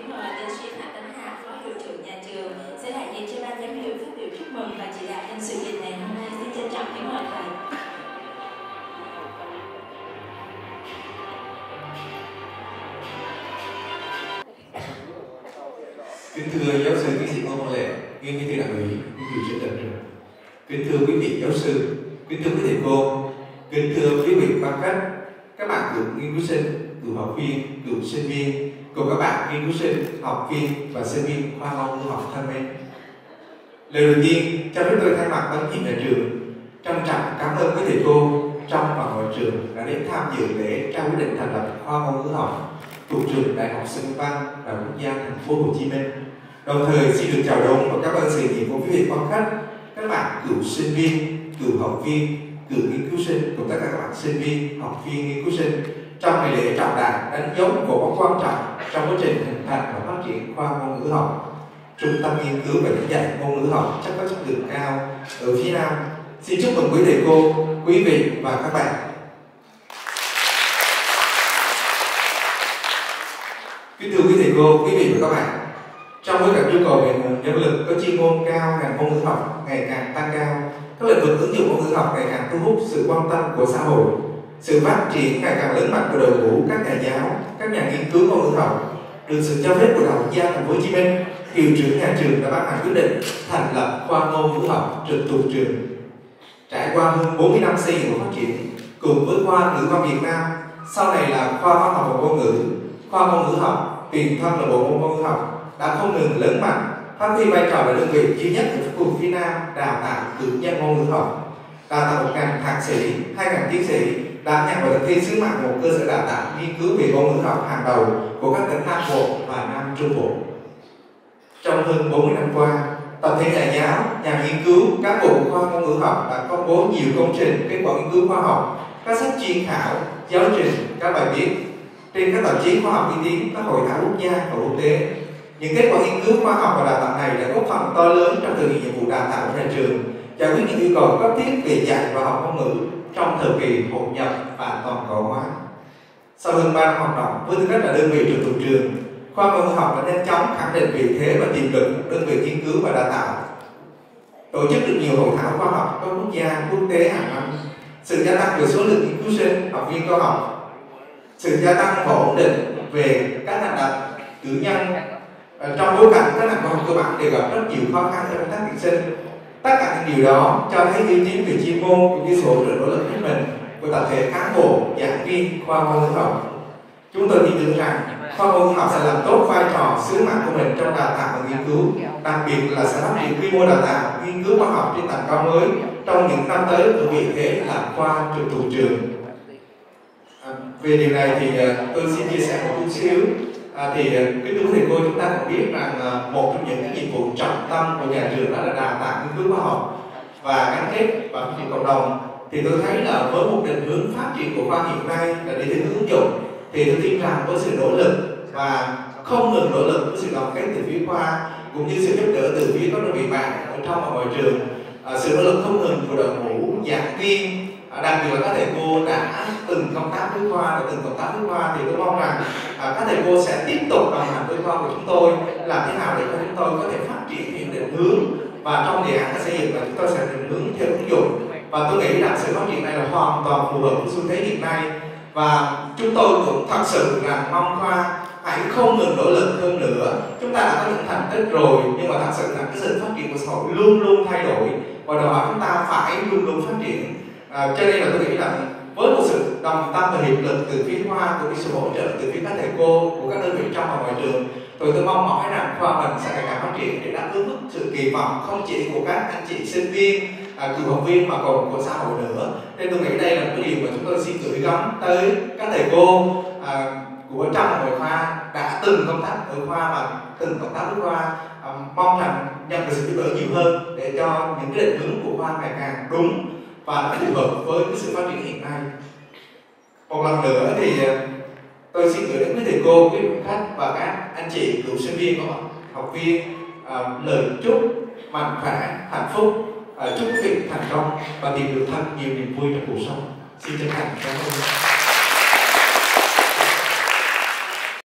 kính mời tiến sĩ Phạm Tấn Hà, Phó Hiệu trưởng nhà trường sẽ đại diện cho ban giám hiệu phát biểu chúc mừng và chỉ đạo nhân sự kiện này hôm nay. Xin trân trọng kính mời thầy. Kính thưa giáo sư tiến sĩ Ngô Văn Lệ, nguyên bí thư đảng ủy, bí thư trưởng nhà trường. Kính thưa quý vị giáo sư, kính thưa quý thầy cô, kính thưa quý vị quan khách, các bạn cựu nghiên cứu sinh, cựu học viên, cựu sinh viên, cùng các bạn nghiên cứu sinh, học viên và sinh viên khoa ngôn ngữ học thân mến. Lời đầu tiên, cho chúng tôi thay mặt ban chỉ nhà trường trân trọng cảm ơn quý thầy cô trong và ngoài trường đã đến tham dự lễ trao quyết định thành lập khoa ngôn ngữ học thuộc trường Đại học Sư Văn và Quốc gia Thành phố Hồ Chí Minh. Đồng thời xin được chào đón và cảm ơn sự hiện của quý vị quan khách, các bạn cựu sinh viên, cựu học viên, cựu nghiên cứu sinh cùng tất cả các bạn sinh viên, học viên, nghiên cứu sinh trong ngày lễ trọng đại đánh dấu một cột mốc quan trọng trong quá trình hình thành và phát triển khoa ngôn ngữ học. Trung tâm nghiên cứu và giảng dạy ngôn ngữ học chắc có chất lượng cao ở phía Nam. Xin chúc mừng quý thầy cô, quý vị và các bạn Kính thưa quý thầy cô, quý vị và các bạn, trong bối cảnh nhu cầu về nguồn nhân lực có chuyên môn cao ngành ngôn ngữ học ngày càng tăng cao, các lĩnh vực ứng dụng ngôn ngữ học ngày càng thu hút sự quan tâm của xã hội, sự phát triển ngày càng lớn mạnh của đội ngũ các nhà giáo, các nhà nghiên cứu ngôn ngữ học, được sự cho phép của Đại học Gia Thành phố Hồ Chí Minh, hiệu trưởng nhà trường đã ban hành quyết định thành lập khoa ngôn ngữ học trực thuộc trường. Trải qua hơn 40 năm xây dựng và phát triển, cùng với khoa ngữ văn Việt Nam, sau này là khoa văn học và ngôn ngữ, khoa ngôn ngữ học, tiền thân là bộ môn ngôn ngữ học đã không ngừng lớn mạnh, phát huy vai trò là đơn vị duy nhất ở khu vực phía Nam đào tạo cử nhân ngôn ngữ học, đào tạo một ngàn thạc sĩ, hai ngàn tiến sĩ, đảm nhận và thực thi sứ mạng một cơ sở đào tạo nghiên cứu về ngôn ngữ học hàng đầu của các tỉnh Nam Bộ và Nam Trung Bộ. Trong hơn 40 năm qua, tập thể nhà giáo, nhà nghiên cứu, các bộ khoa ngôn ngữ học đã công bố nhiều công trình, kết quả nghiên cứu khoa học, các sách chuyên khảo, giáo trình, các bài viết trên các tạp chí khoa học uy tín, các hội thảo quốc gia và quốc tế. Những kết quả nghiên cứu khoa học và đào tạo này đã góp phần to lớn trong thực hiện nhiệm vụ đào tạo của nhà trường, giải quyết những yêu cầu cấp thiết về dạy và học ngôn ngữ trong thời kỳ hội nhập và toàn cầu hóa. Sau hơn 3 năm hoạt động với tư cách là đơn vị trực thuộc trường, khoa ngôn ngữ học đã nhanh chóng khẳng định vị thế và tiềm lực đơn vị nghiên cứu và đào tạo. Tổ chức được nhiều hội thảo khoa học các quốc gia, quốc tế hàng năm, sự gia tăng về số lượng nghiên cứu sinh, học viên cao học sự gia tăng và ổn định về các hành động cử nhân Ờ, trong bối cảnh các ngành khoa học cơ bản đều gặp rất nhiều khó khăn trong công tác tuyển sinh tất cả những điều đó cho thấy uy tín về chuyên môn cũng như sự hỗ trợ nỗ lực hết mình của tập thể cán bộ giảng viên khoa ngôn ngữ học. Chúng tôi tin tưởng rằng khoa ngôn ngữ học sẽ làm tốt vai trò sứ mạng của mình trong đào tạo và nghiên cứu đặc biệt là sẽ phát triển quy mô đào tạo nghiên cứu khoa học trên tầm cao mới trong những năm tới ở vị thế là khoa trực thuộc trường. À, về điều này thì uh, tôi xin chia sẻ một chút xíu à, thì cái kính thưa thầy cô chúng ta cũng biết rằng ờ, một trong những cái nhiệm vụ trọng tâm của nhà trường đó là đào tạo nghiên cứu khoa học và gắn kết và phát triển cộng đồng. Thì tôi thấy là với một định hướng phát triển của khoa hiện nay là đi theo ứng dụng thì tôi tin rằng với sự nỗ lực và không ngừng nỗ lực với sự đoàn kết từ phía khoa cũng như sự giúp đỡ từ phía các đơn vị bạn ở trong và ngoài trường à, sự nỗ lực không ngừng của đội ngũ giảng viên à, đặc biệt là các thầy cô đã từng công tác với khoa đã từng công tác với khoa thì tôi mong rằng à, các thầy cô sẽ tiếp tục đồng hành với con của chúng tôi làm thế nào để cho chúng tôi có thể phát triển những định hướng. Và trong đề án xây dựng là chúng tôi sẽ định hướng theo ứng dụng. Và tôi nghĩ rằng sự phát triển này là hoàn toàn phù hợp với xu thế hiện nay. Và chúng tôi cũng thật sự là mong khoa hãy không ngừng nỗ lực hơn nữa. Chúng ta đã có những thành tích rồi nhưng mà thật sự là cái sự phát triển của xã hội luôn luôn thay đổi. Và đòi hỏi chúng ta phải luôn luôn phát triển. À, cho nên là tôi nghĩ là với một sự đồng tâm và hiệp lực từ phía khoa cũng như sự hỗ trợ từ phía các thầy cô của các đơn vị trong và ngoài trường tôi tôi mong mỏi rằng khoa mình sẽ ngày càng phát triển để đáp ứng sự kỳ vọng không chỉ của các anh chị sinh viên à, cựu học viên mà còn của xã hội nữa. Nên tôi nghĩ đây là một cái điều mà chúng tôi xin gửi gắm tới các thầy cô à, của trong và ngoài khoa đã từng công tác ở khoa và từng công tác với khoa. À, mong rằng nhận được sự giúp đỡ nhiều hơn để cho những cái định hướng của khoa ngày càng đúng và phù hợp với cái sự phát triển hiện nay. Một lần nữa thì ờ, tôi xin gửi đến quý thầy cô quý vị khách và các anh chị cựu sinh viên của học viên uh, lời chúc mạnh khỏe hạnh phúc uh, chúc quý vị thành công và tìm được thật nhiều niềm vui trong cuộc sống. Xin chân thành cảm ơn.